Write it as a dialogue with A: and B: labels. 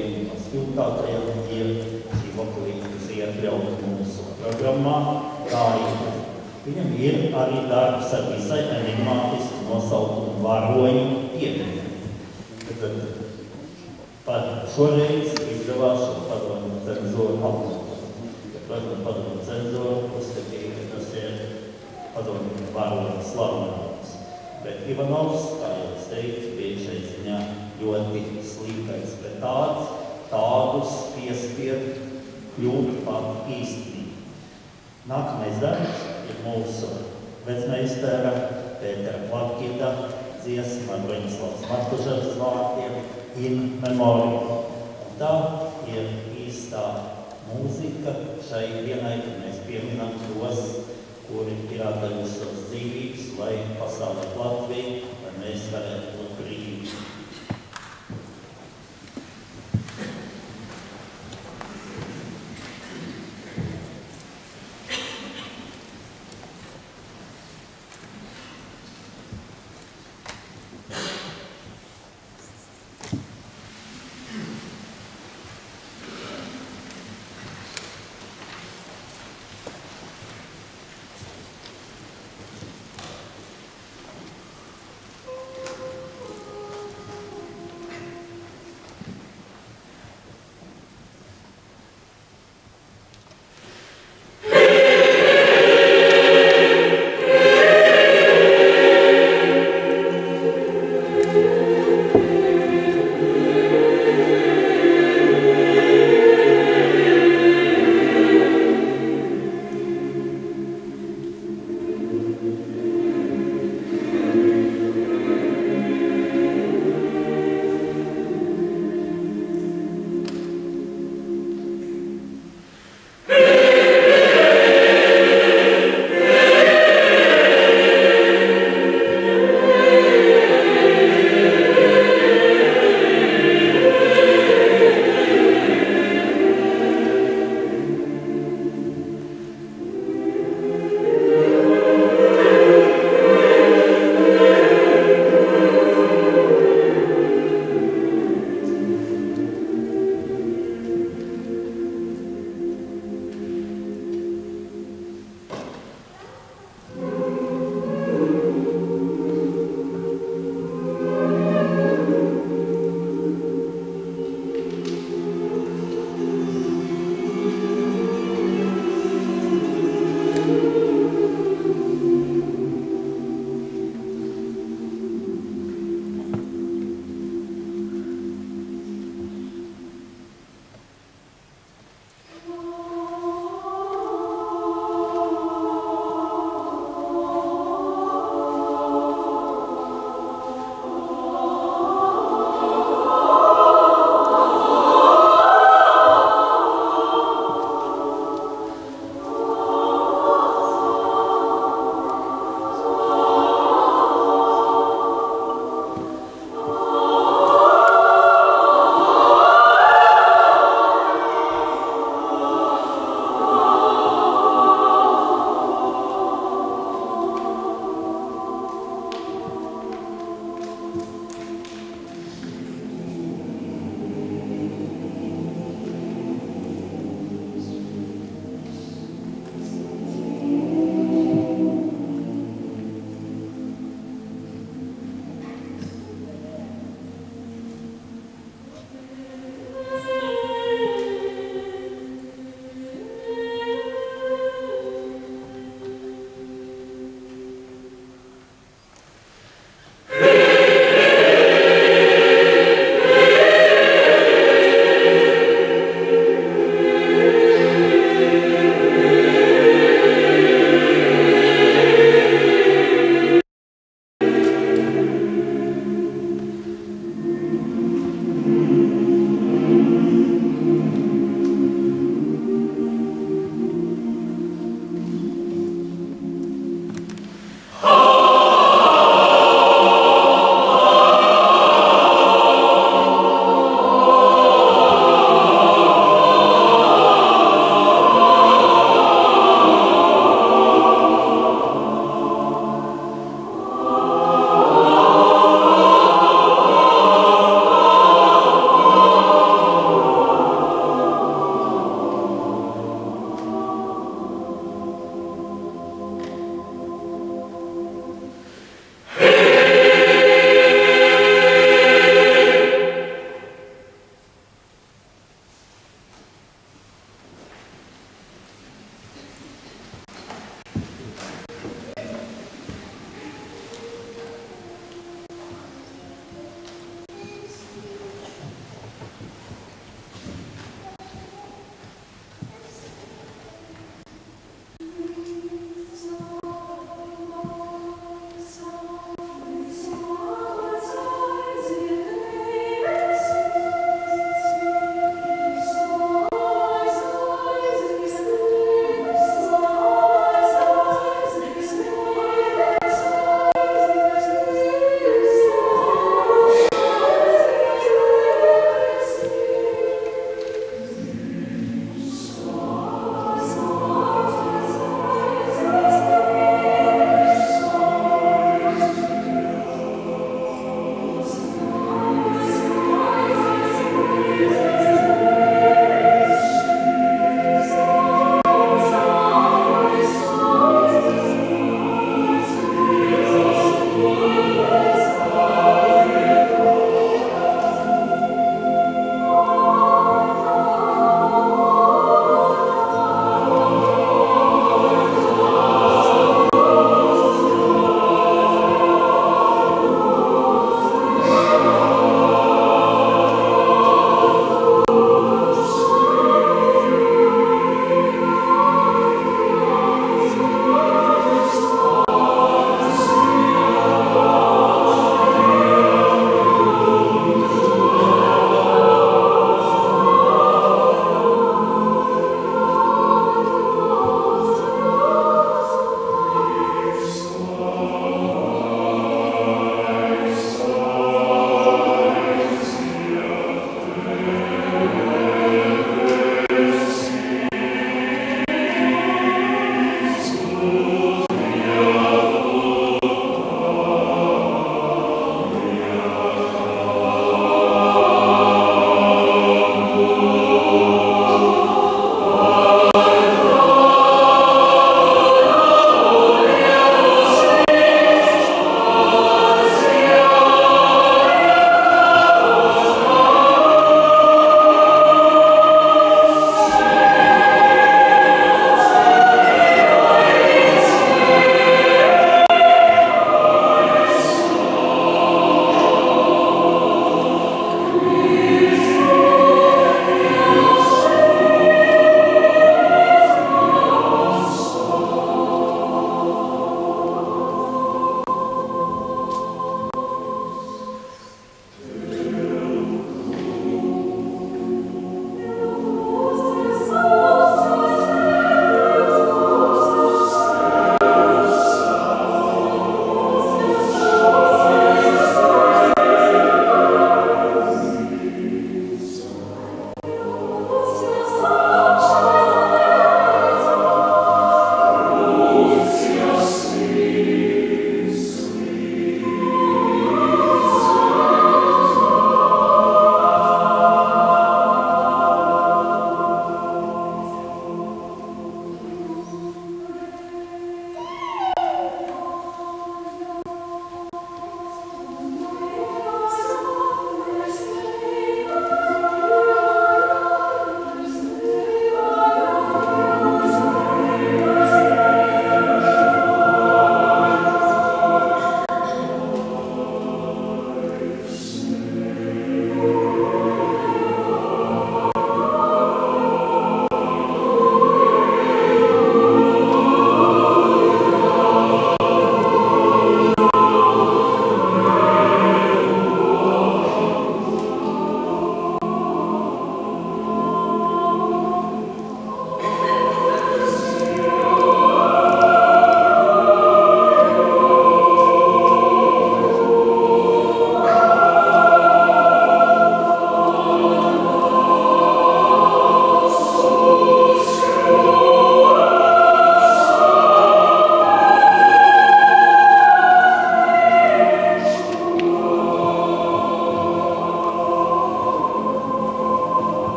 A: mums spilgtākajām ir šī vokalīša, kas iekļauta mūsu programmā, kā arī Viņam ir arī darbs ar visai enigmātisku nosaukumu varoņu piemiņu. Tad par šoreiz izdevās šo padomu cenzūru apmūtot. Ja, protams, padomu cenzūru uzskatīja, ka tas ir padomu varoņu slavinājums. Bet Ivanovs, kā jau es teicu, bija šai ziņā ļoti slīpais, bet tāds, tādus piespied kļūt par īstenību. Nākamais darbs ir mūsu vecmeistara Pētera Platkida dziesma ar Viņaslavas Martuževas vārdiem in memoriam. Un tā ir īstā mūzika šai dienai, kad mēs pieminam tos, kuri ir atdevuši savas dzīvības, lai pasaulē Latviju, lai mēs varētu